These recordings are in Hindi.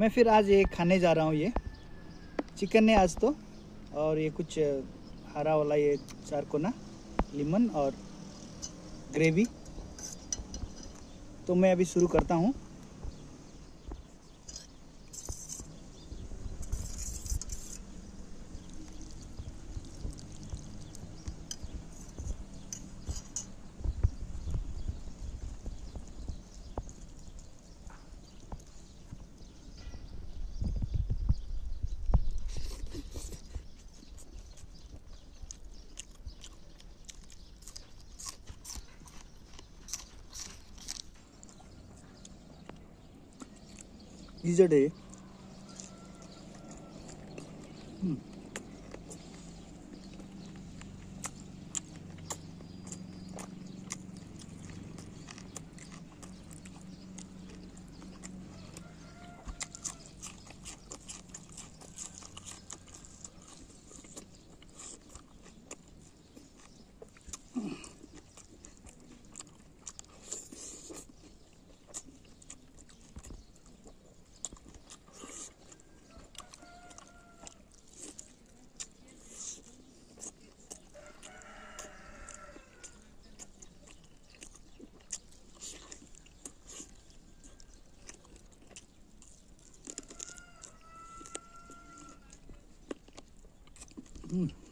मैं फिर आज ये खाने जा रहा हूँ ये। चिकन है आज तो और ये कुछ हरा वाला ये चार कोना लेमन और ग्रेवी तो मैं अभी शुरू करता हूँ। Is a day.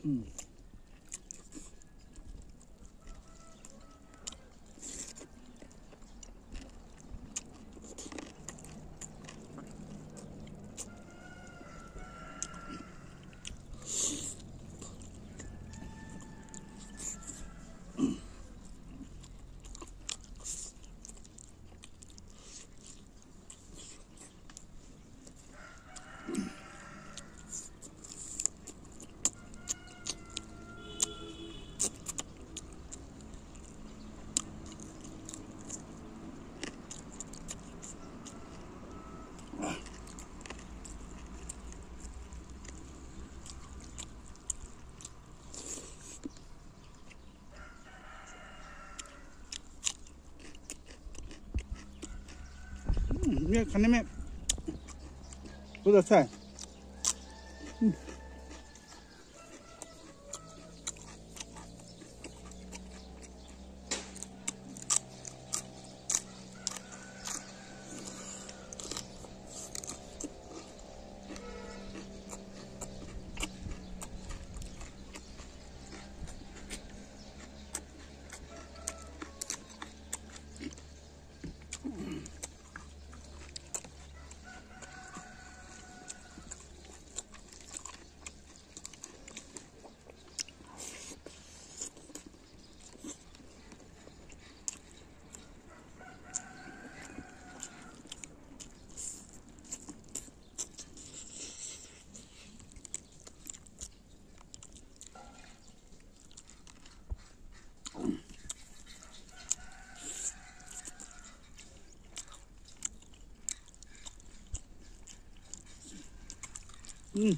Mm, ये खाने में बहुत अच्छा है। हम्म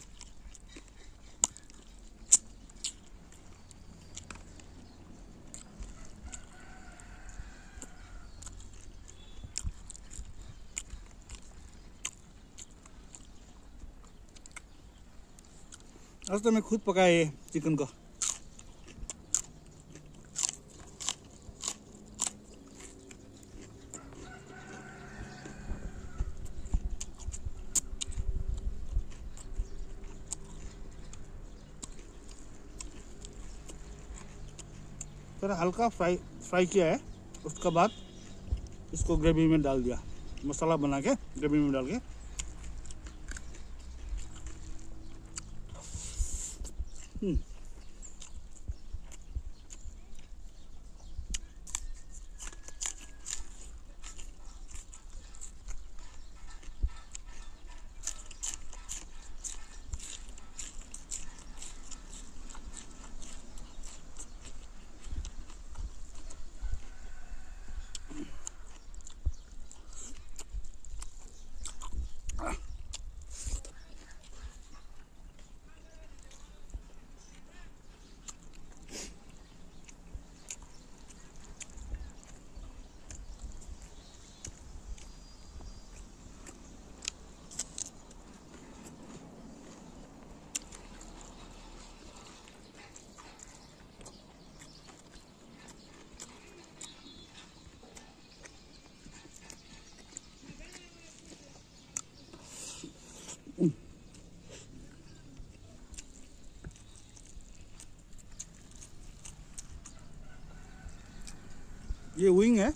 आज तो मैं खुद पकाए चिकन को। थोड़ा हल्का फ्राई फ्राई किया है। उसके बाद इसको ग्रेवी में डाल दिया। मसाला बना के ग्रेवी में डाल के। हम्म। ये विंग है।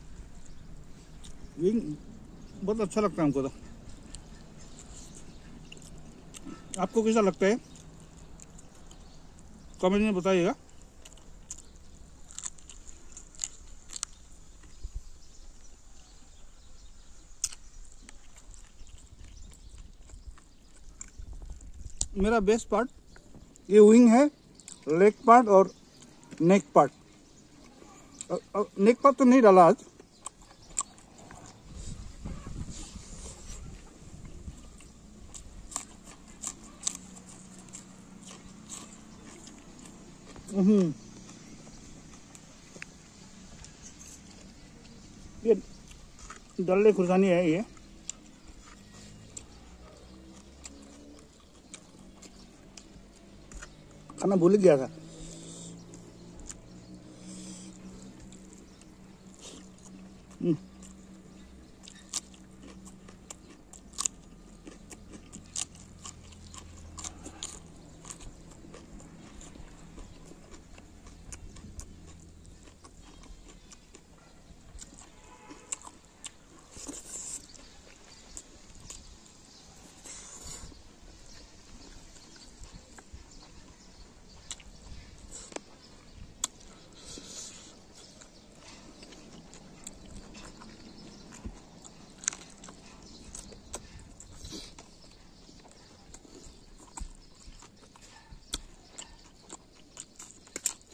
विंग बहुत अच्छा लगता है हमको तो। आपको कैसा लगता है? कमेंट में बताइएगा। मेरा बेस्ट पार्ट ये विंग है लेग पार्ट और नेक पार्ट नेक पार्ट तो नहीं डाला आज। हम्म। ये डल्ले खुरसानी है ये। खाना भूल गया था।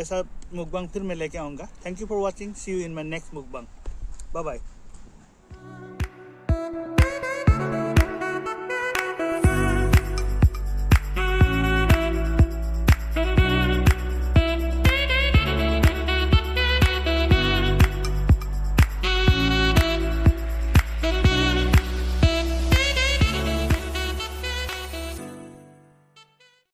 ऐसा मुकबंग फिर मैं लेके आऊँगा। Thank you for watching see you in my next mukbang bye bye